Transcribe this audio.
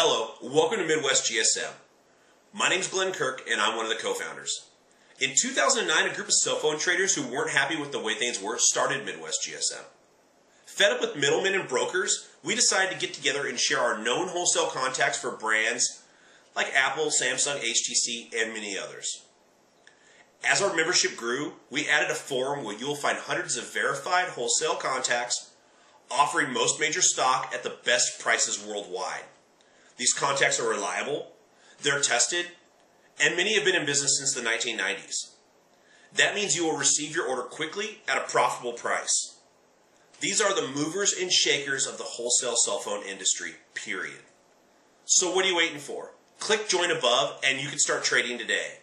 Hello, welcome to Midwest GSM. My name is Glenn Kirk, and I'm one of the co-founders. In 2009, a group of cell phone traders who weren't happy with the way things were started Midwest GSM. Fed up with middlemen and brokers, we decided to get together and share our known wholesale contacts for brands like Apple, Samsung, HTC, and many others. As our membership grew, we added a forum where you'll find hundreds of verified wholesale contacts offering most major stock at the best prices worldwide. These contacts are reliable, they're tested, and many have been in business since the 1990s. That means you will receive your order quickly at a profitable price. These are the movers and shakers of the wholesale cell phone industry, period. So what are you waiting for? Click join above and you can start trading today.